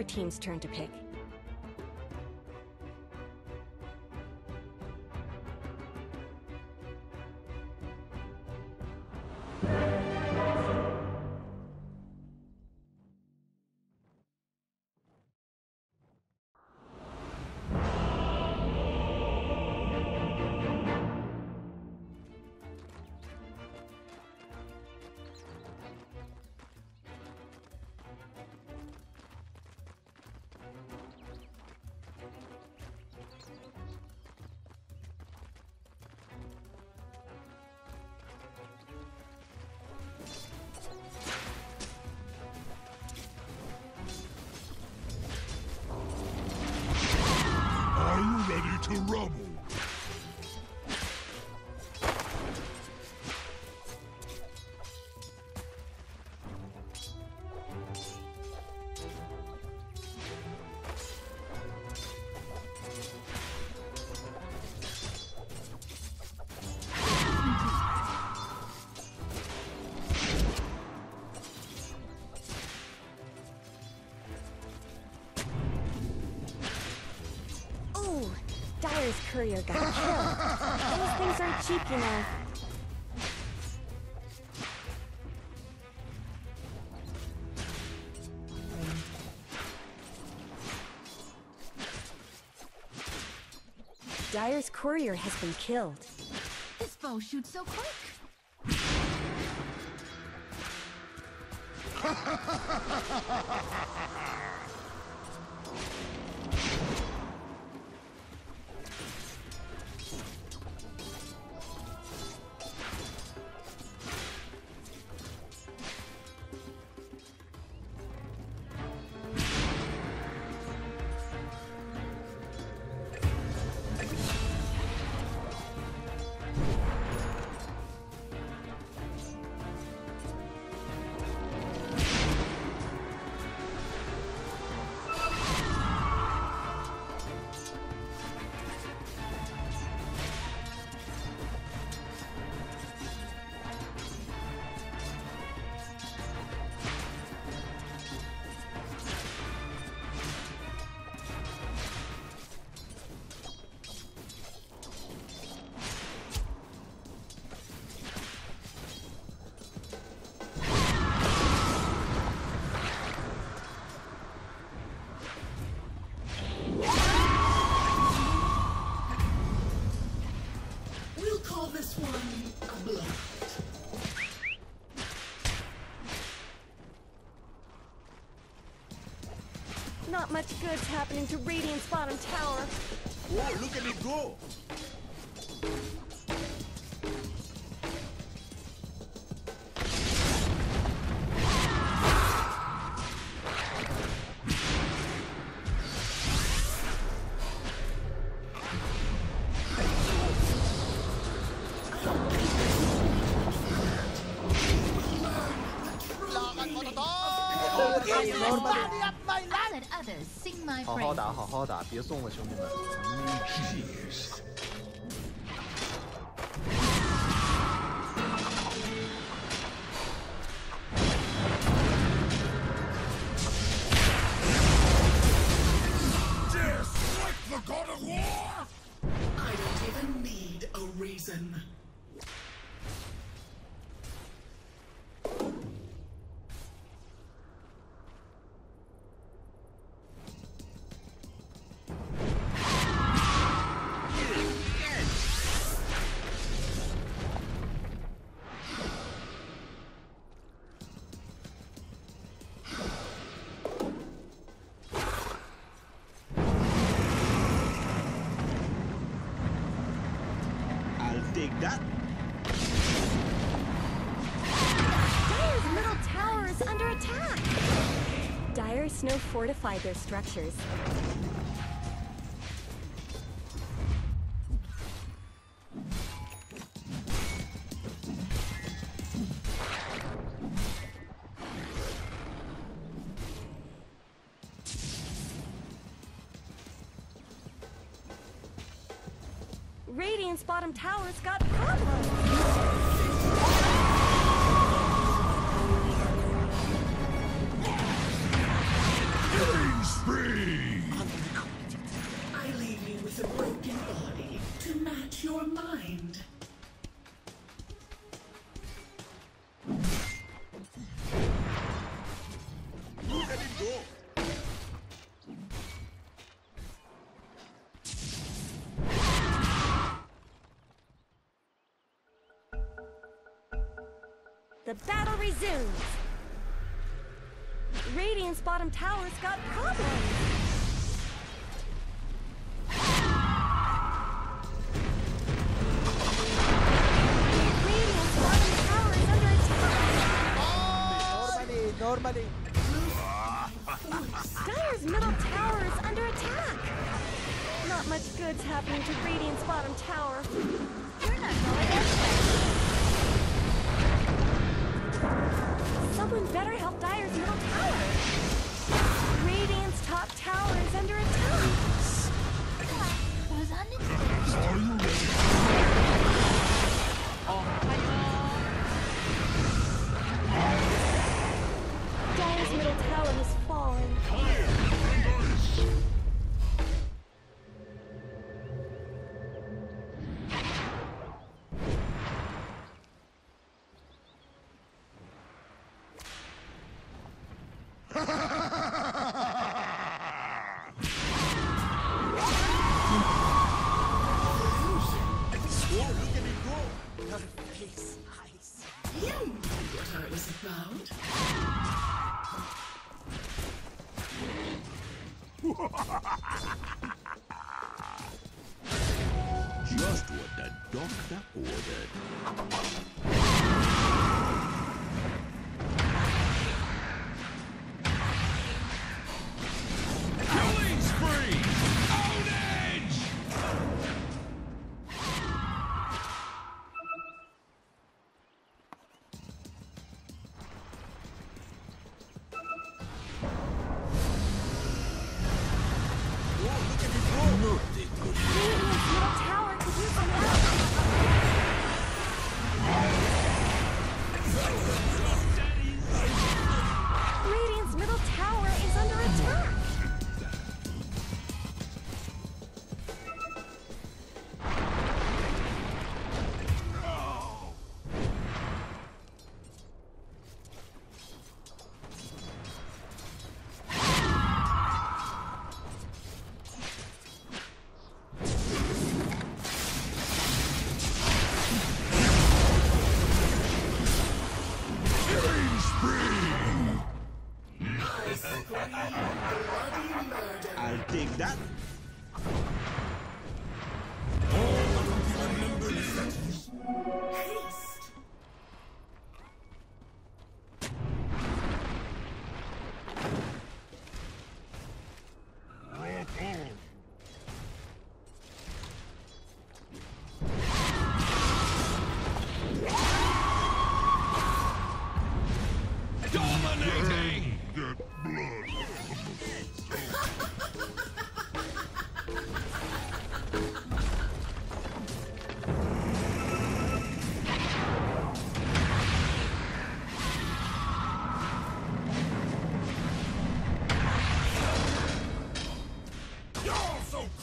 Dire team's turn to pick. Dire's courier got killed. Those things aren't cheap, you know. Dire's courier has been killed. This bow shoots so quick. Not much good's happening to Radiant's bottom tower. Whoa, look at it go! 好好打，好好打，别送了，兄弟们。I'll that. Dire's middle tower is under attack! Dire Snow fortified their structures. Radiant's bottom tower's got problems! Killing spree! The battle resumes. Radiant's bottom tower's got problems. Radiant's bottom tower is under attack. Normally, normally. Dire's middle tower is under attack. Not much good's happening to Radiant's bottom tower. You're not going anywhere. Someone better help Dire's middle tower. Radiant's top tower I. Just what the doctor ordered.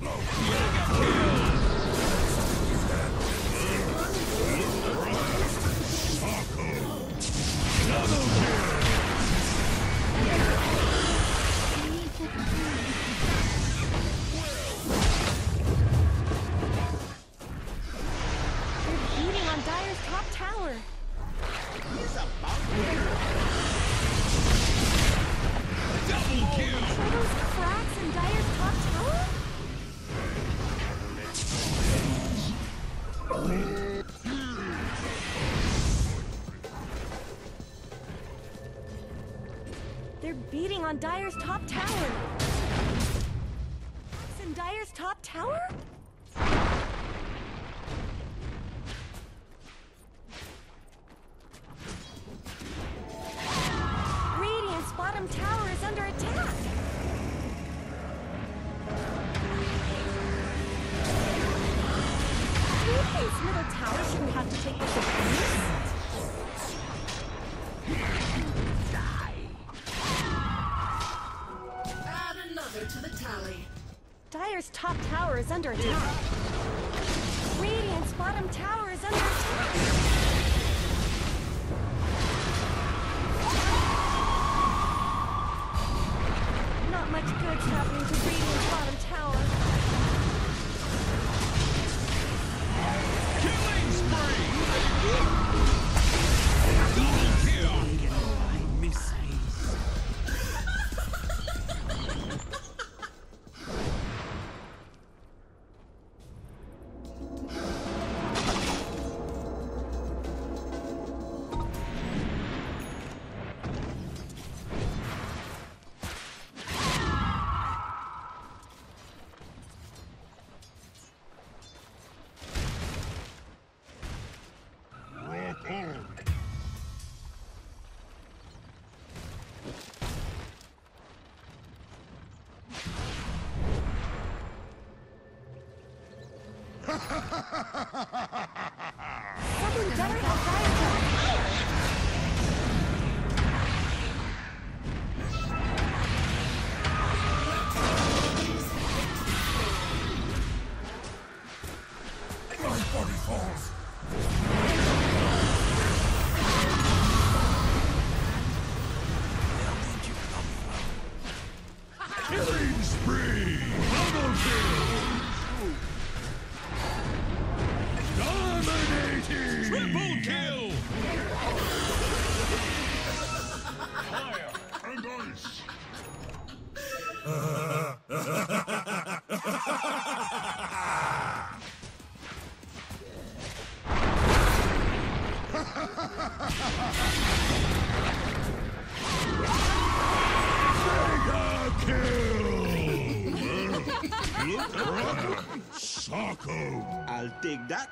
So They're beating on Dire's top tower. Cracks in Dire's top tower? Radiant's bottom tower is under attack. Radiant's middle tower shouldn't have to take this abuse. Top tower is under attack. Radiant's bottom tower is under attack. Not much good's happening to Socko! I'll take that.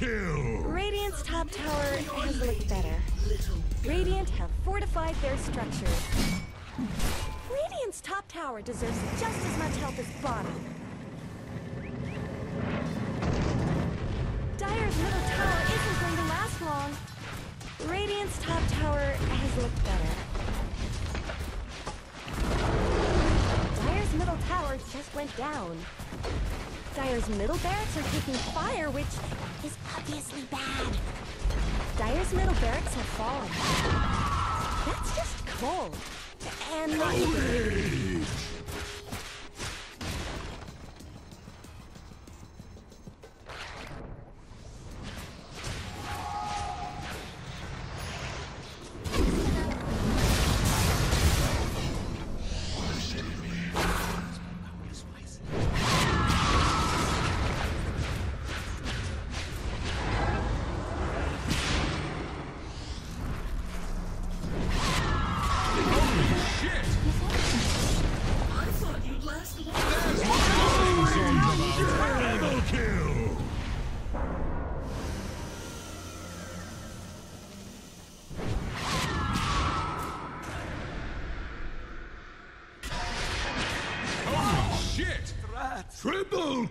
Kill! Radiant's top tower has looked better. Radiant have fortified their structures. Radiant's top tower deserves just as much help as bottom. Dire's middle tower isn't going to last long. Radiant's top tower has looked better. Dire's middle tower just went down. Dire's middle barracks are taking fire, which is obviously bad. Dire's middle barracks have fallen. That's just cold. And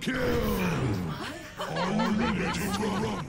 kill! Are you ready to run?